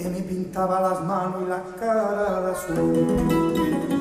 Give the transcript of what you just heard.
y me pintaba las manos y la cara de azul.